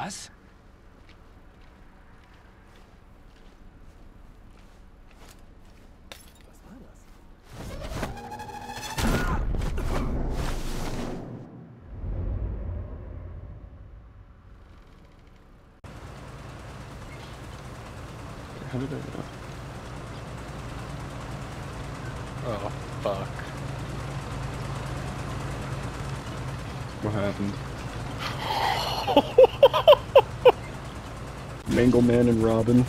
Was? How did I know? Oh, fuck. What happened? Mangle Man and Robin.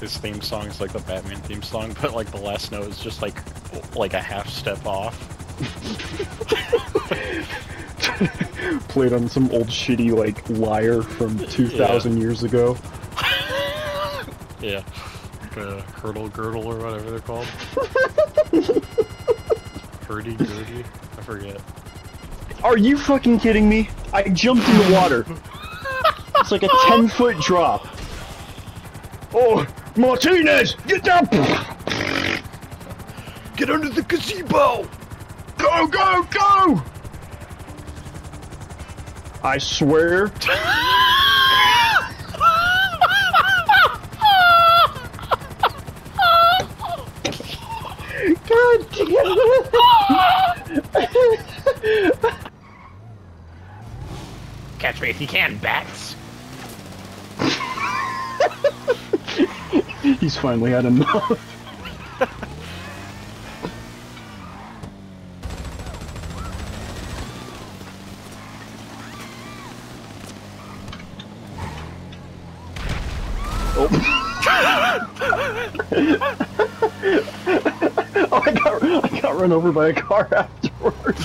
His theme song is like the Batman theme song, but like the last note is just like like a half step off. Played on some old shitty like lyre from 2,000 years ago. Yeah. The hurdle girdle or whatever they're called. Hurdy gurdy? I forget. Are you fucking kidding me? I jumped in the water. It's like a 10 foot drop. Oh, Martinez, get down! Get under the gazebo! Go, go, go! I swear. Catch me if you can, bats. He's finally had enough. Oh. oh, I got, I got run over by a car afterwards.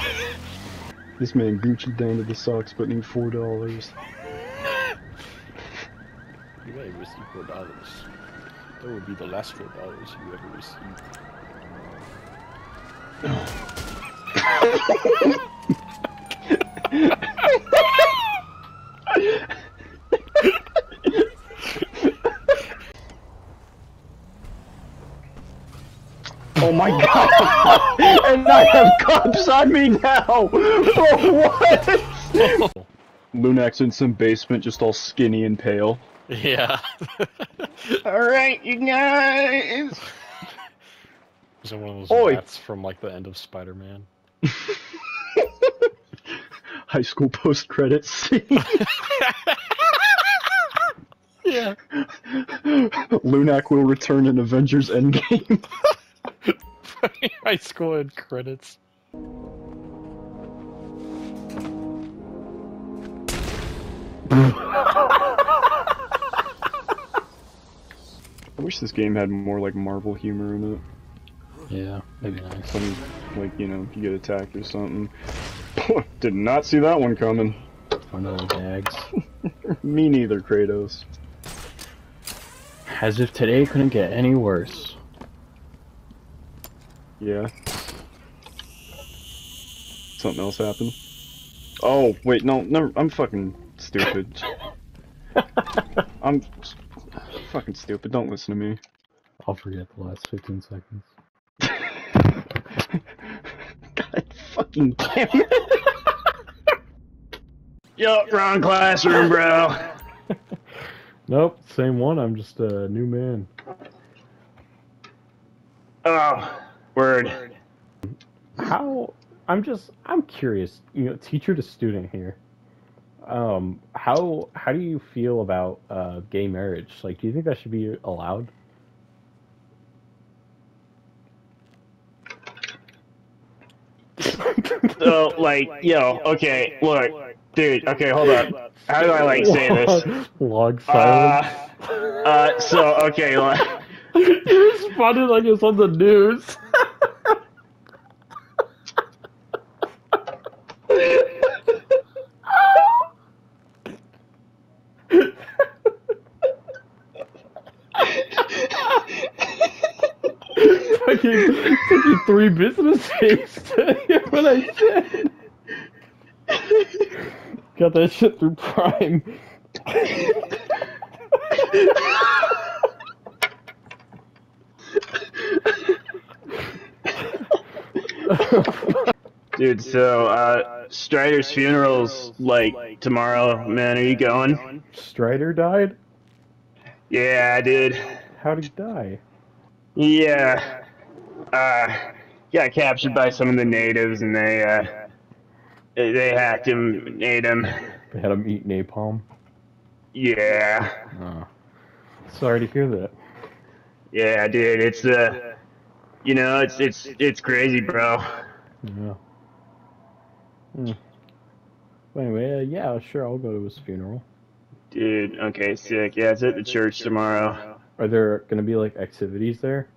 This man Gucci down to the socks, but need four dollars. You may receive four dollars. That would be the last four dollars you ever received. Oh my god! and I have cops on me now! For what? Lunax in some basement, just all skinny and pale. Yeah. Alright, you guys! Is it one of those Oi. bats from like the end of Spider-Man? High school post credits scene. Yeah. Lunac will return in Avengers Endgame. High school end credits. I wish this game had more like Marvel humor in it. Yeah, maybe nice. Some, like, you know, if you get attacked or something. Did not see that one coming. One of those gags. Me neither, Kratos. As if today couldn't get any worse. Yeah. Something else happened? Oh, wait, no, never, I'm fucking stupid. I'm fucking stupid, don't listen to me. I'll forget the last 15 seconds. God fucking damn it. Yup, wrong classroom, bro. Nope, same one. I'm just a new man. Oh, word. How? I'm just. I'm curious. You know, teacher to student here. Um, how how do you feel about uh, gay marriage? Like, do you think that should be allowed? So, like, yo, okay, look, dude, okay, hold up. How do I, like, say this? Log Uh, silence. uh, so, okay, like, you responded like it's on the news. Fucking took three business days to hear what I said. Got that shit through Prime. Dude, so uh, Strider's funeral's like tomorrow. Man, are you going? Strider died? Yeah, dude. How'd he die? Yeah. Uh, got captured by some of the natives, and they uh, they they hacked him, ate him. They had him eat napalm. Yeah. Oh. Sorry to hear that. Yeah, dude. It's uh, you know, it's it's it's crazy, bro. Yeah. Hmm. Well, anyway, uh, yeah, sure, I'll go to his funeral. Dude, okay, sick. Yeah, it's at the church tomorrow. Are there gonna be like activities there?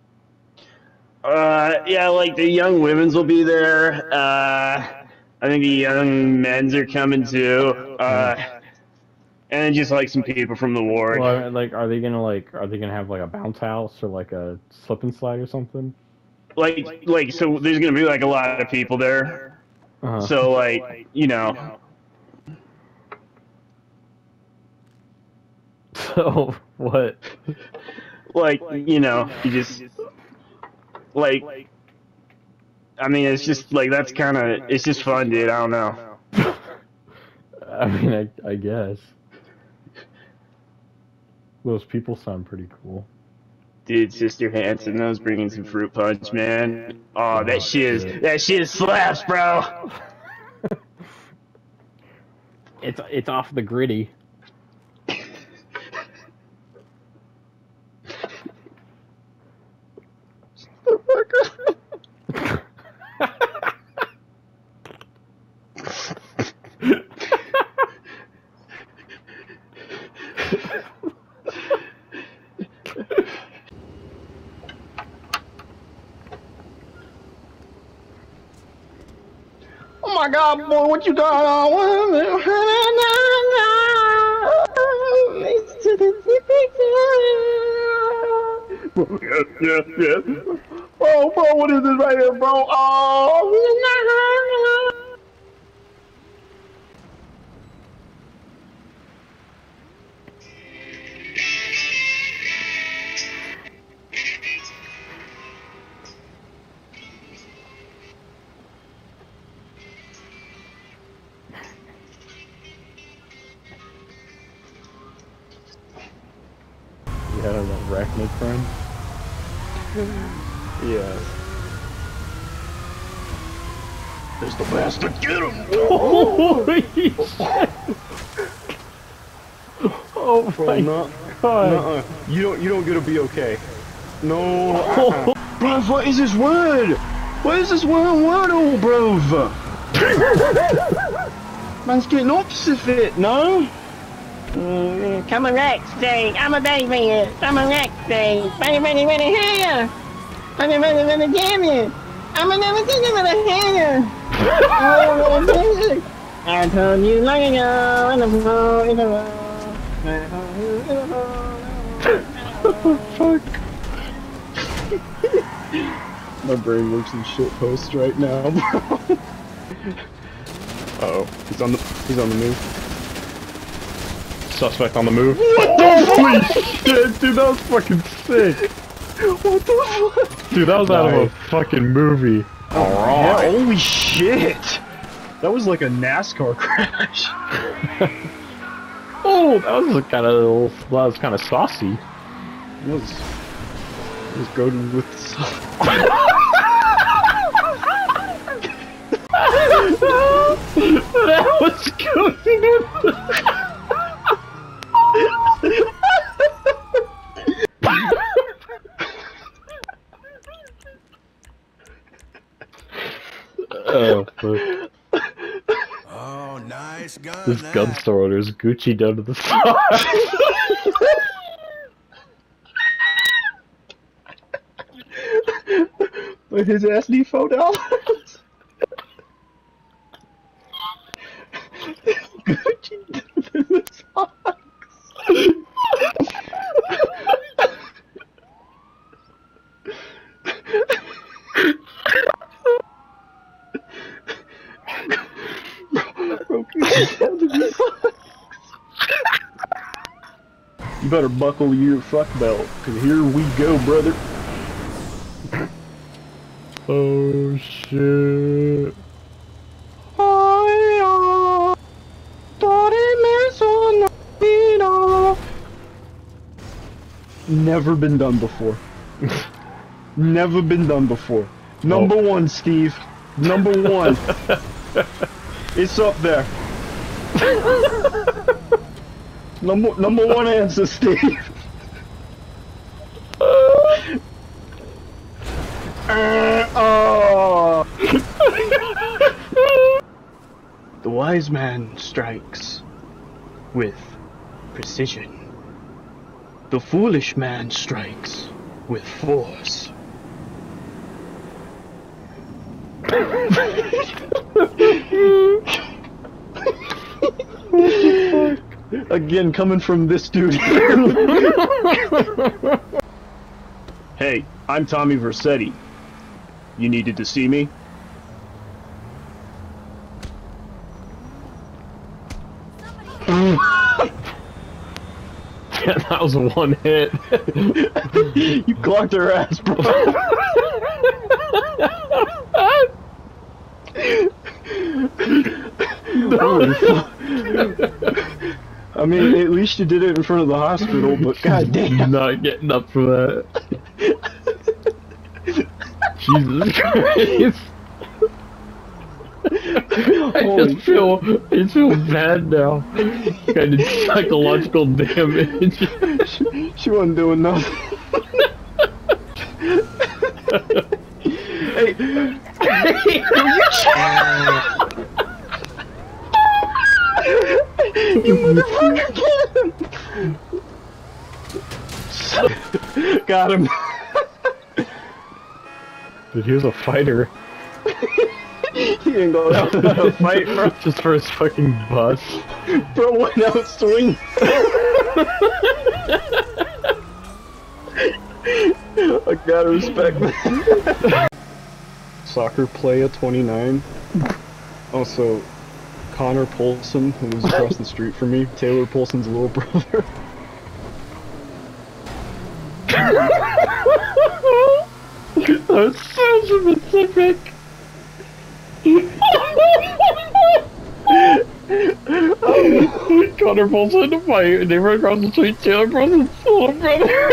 Uh, yeah, like the young women's will be there. Uh, I think the young men's are coming too. Uh, and just like some people from the ward. Well, like, are they gonna like, are they gonna have like a bounce house or like a slip and slide or something? Like, like, so there's gonna be like a lot of people there. Uh-huh. So like, you know, So what? like, you know, you just like. I mean, it's just like that's kind of it's just fun, dude. I don't know. I mean, I, I guess. Those people sound pretty cool. Dude, Sister Hanson knows bringing some fruit punch, man. Oh, that shit is that shit slaps, bro. It's it's off the gritty. Oh my God, boy, what you got on? Yes, yes, yes. Oh, bro, what is this right here, bro? Oh, friend? yeah. There's the bastard. Get him. Holy shit! Oh my no, god! uh-uh. You don't. You don't get to be okay. No. Bro, what is this word? What is this word, word, oh, bro? Man's getting opposite fit, no? Mm, Come on next day, I'm a baby. Come on next day, ready, ready, ready, here. Ready, ready, ready, damn. I'm a never you with a hair. I told you long ago, in the road, in the you in the road. Fuck! My brain works in shit posts right now. Uh oh, he's on the he's on the move. Suspect on the move. What the oh Holy shit, dude, that was fucking sick! What the fuck? Dude, that was out of a fucking movie. Yeah, holy shit! That was like a NASCAR crash. Oh, that was kind of that was kind of saucy. It was it was goaded with that was good. oh, fuck. Oh, nice gun. This that. gun store owner is Gucci down to the side. with his ass SD phone dollars. Gucci joke. you better buckle your fuck belt, cause here we go, brother. Oh shit. Never been done before. Never been done before. Number oh. one, Steve. Number one. it's up there. number number one answer, Steve. Uh, oh. the wise man strikes with precision. The foolish man strikes with force. Again, coming from this dude. hey, I'm Tommy Vercetti. You needed to see me? that was one hit. you clocked her ass, bro. Holy fuck. I mean, at least you did it in front of the hospital, but goddamn. Not getting up for that. Jesus Christ. I Holy just feel, I just feel bad now. Kind of psychological damage. She wasn't doing nothing. hey, you motherfucker, get him! Got him. Dude, he was a fighter. He didn't go out without a fight, bro. Just for his fucking bus. Bro went out swinging. I gotta respect that. Soccer play at 29. Also, Connor Polson, who was across the street from me, Taylor Polson's little brother. That's so specific. Connor falls into they run across the street. Taylor Bronson's little brother.